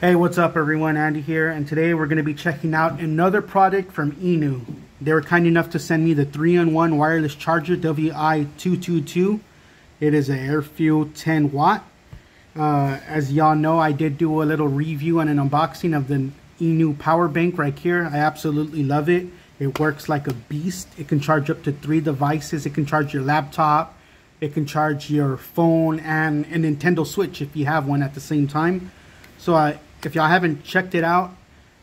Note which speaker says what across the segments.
Speaker 1: Hey, what's up everyone? Andy here, and today we're going to be checking out another product from INIU. They were kind enough to send me the 3-in-1 wireless charger WI222. It is an AirFuel 10 watt. Uh, as y'all know, I did do a little review and an unboxing of the INIU power bank right here. I absolutely love it. It works like a beast. It can charge up to three devices. It can charge your laptop. It can charge your phone and a Nintendo Switch if you have one at the same time. So uh, if y'all haven't checked it out,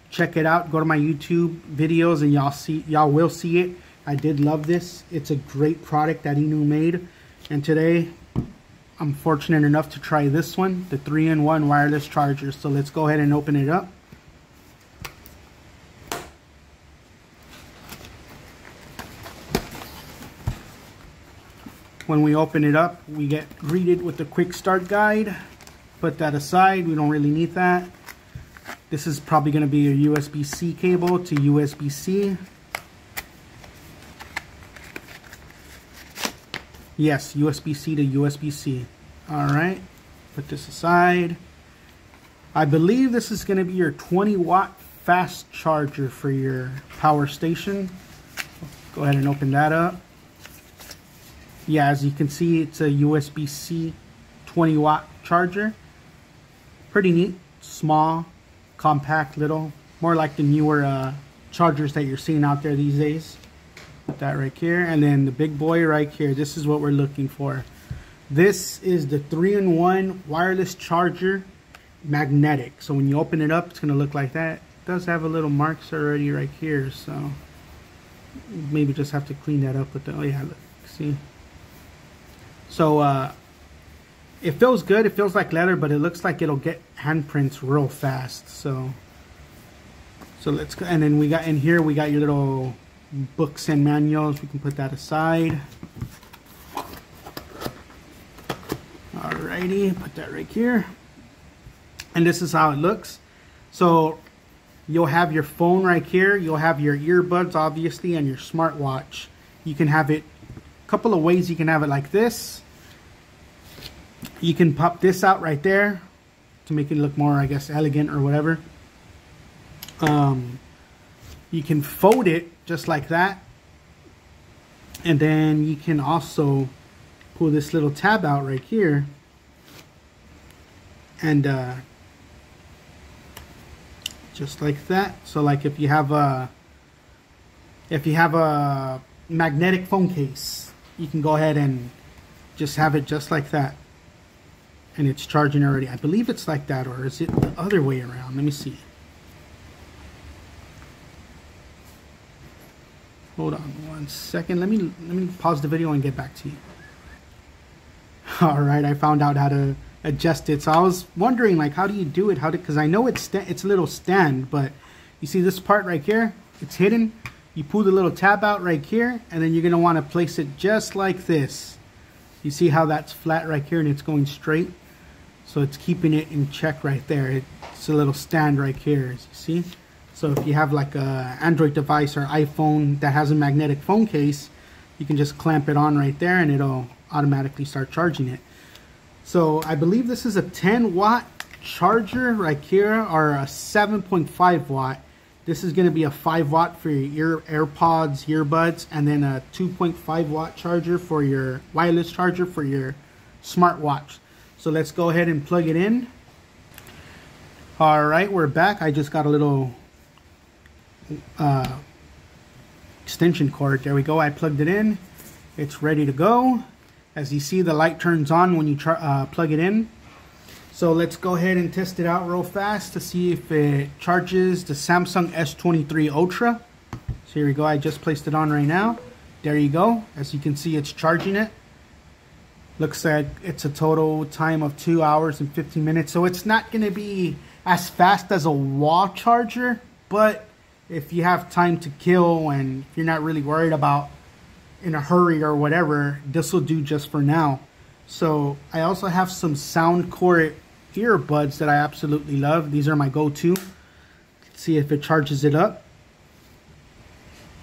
Speaker 1: check it out. Go to my YouTube videos and y'all see y'all will see it. I did love this. It's a great product that INIU made. And today I'm fortunate enough to try this one, the 3-in-1 wireless charger. So let's go ahead and open it up. When we open it up, we get greeted with a quick start guide. Put that aside, we don't really need that. This is probably going to be a USB-C cable to USB-C. Yes, USB-C to USB-C. Alright, put this aside. I believe this is going to be your 20 watt fast charger for your power station. Go ahead and open that up. Yeah, as you can see, it's a USB-C 20 watt charger. Pretty neat, small, compact little, more like the newer uh, chargers that you're seeing out there these days. Put that right here. And then the big boy right here. This is what we're looking for. This is the 3-in-1 wireless charger magnetic. So when you open it up, it's going to look like that. It does have a little marks already right here. So maybe just have to clean that up with the, oh yeah, look, see. So uh, it feels good. It feels like leather, but it looks like it'll get handprints real fast. So, so let's go. And then we got in here, we got your little books and manuals. We can put that aside. Alrighty, put that right here. And this is how it looks. So you'll have your phone right here. You'll have your earbuds, obviously, and your smartwatch. You can have it a couple of ways. You can have it like this you can pop this out right there to make it look more, I guess, elegant or whatever. Um, you can fold it just like that. And then you can also pull this little tab out right here. And uh, just like that. So like if you have a, if you have a magnetic phone case, you can go ahead and just have it just like that and it's charging already. I believe it's like that, or is it the other way around? Let me see. Hold on one second. Let me let me pause the video and get back to you. All right, I found out how to adjust it. So I was wondering, like, how do you do it? How did because I know it's it's a little stand, but you see this part right here? It's hidden. You pull the little tab out right here, and then you're gonna want to place it just like this. You see how that's flat right here and it's going straight? So it's keeping it in check right there. It's a little stand right here, as you see. So if you have like a Android device or iPhone that has a magnetic phone case, you can just clamp it on right there and it'll automatically start charging it. So I believe this is a 10 watt charger right here or a 7.5 watt. This is going to be a 5 watt for your ear, AirPods, earbuds, and then a 2.5 watt charger for your wireless charger for your smartwatch. So let's go ahead and plug it in. All right, we're back. I just got a little uh, extension cord. There we go. I plugged it in. It's ready to go. As you see, the light turns on when you uh, plug it in. So let's go ahead and test it out real fast to see if it charges the Samsung S23 Ultra. So here we go. I just placed it on right now. There you go. As you can see, it's charging it. Looks like it's a total time of 2 hours and 15 minutes. So it's not going to be as fast as a wall charger, but if you have time to kill and you're not really worried about in a hurry or whatever, this will do just for now. So I also have some Soundcore earbuds that I absolutely love. These are my go-to. See if it charges it up.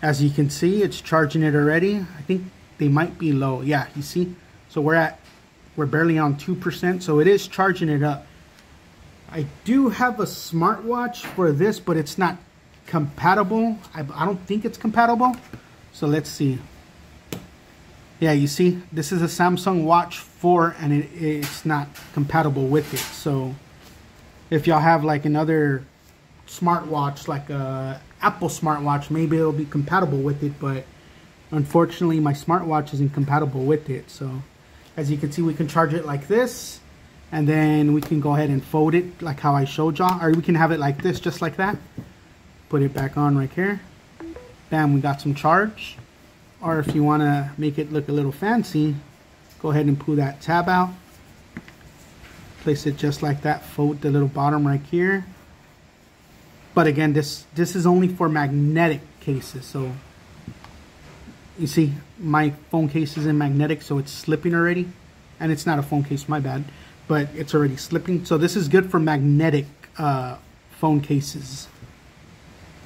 Speaker 1: As you can see, it's charging it already. I think they might be low. Yeah, you see? So we're at, we're barely on 2%, so it is charging it up. I do have a smartwatch for this, but it's not compatible. I, I don't think it's compatible. So let's see. Yeah, you see, this is a Samsung Watch 4 and it, it's not compatible with it. So if y'all have like another smartwatch, like a Apple smartwatch, maybe it'll be compatible with it, but unfortunately my smartwatch isn't compatible with it. So as you can see, we can charge it like this and then we can go ahead and fold it like how I showed y'all, or we can have it like this, just like that. Put it back on right here. Bam, we got some charge. Or if you want to make it look a little fancy, go ahead and pull that tab out. Place it just like that, fold the little bottom right here. But again, this, this is only for magnetic cases. So you see my phone case is in magnetic, so it's slipping already. And it's not a phone case, my bad. But it's already slipping. So this is good for magnetic uh, phone cases.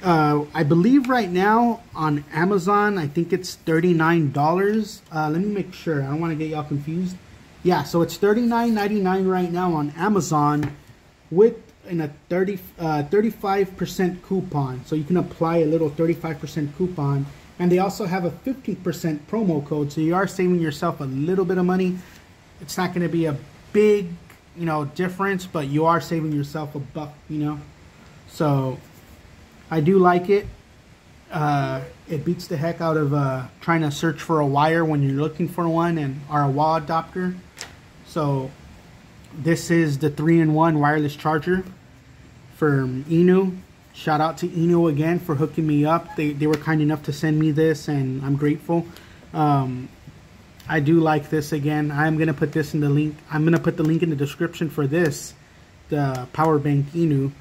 Speaker 1: Uh, I believe right now on Amazon, I think it's $39. Uh, let me make sure. I don't want to get y'all confused. Yeah, so it's $39.99 right now on Amazon with in a 30 uh, 35% coupon. So you can apply a little 35% coupon. And they also have a 50% promo code. So you are saving yourself a little bit of money. It's not going to be a big, you know, difference, but you are saving yourself a buck, you know. So I do like it. Uh, it beats the heck out of uh, trying to search for a wire when you're looking for one and or a wall adapter. So this is the 3-in-1 wireless charger from INIU. Shout out to INIU again for hooking me up. They, they were kind enough to send me this and I'm grateful. Um, I do like this again. I'm going to put this in the link. I'm going to put the link in the description for this, the power bank INIU.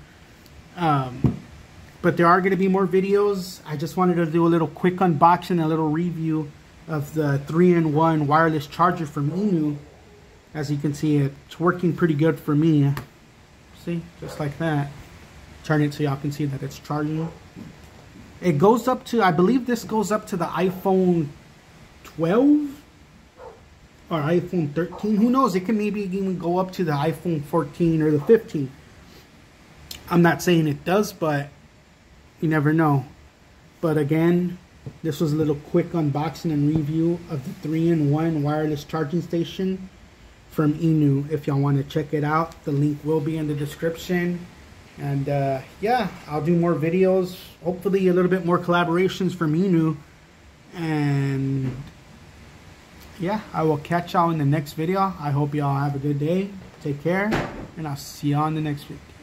Speaker 1: Um, but there are going to be more videos. I just wanted to do a little quick unboxing, a little review of the 3-in-1 wireless charger from INIU. As you can see, it's working pretty good for me. See, just like that. Turn it so y'all can see that it's charging. It goes up to, I believe this goes up to the iPhone 12 or iPhone 13. Who knows? It can maybe even go up to the iPhone 14 or the 15. I'm not saying it does, but you never know. But again, this was a little quick unboxing and review of the 3-in-1 wireless charging station from INIU. If y'all want to check it out, the link will be in the description. And uh, yeah, I'll do more videos. Hopefully a little bit more collaborations from INIU. And yeah, I will catch y'all in the next video. I hope y'all have a good day. Take care. And I'll see y'all in the next video.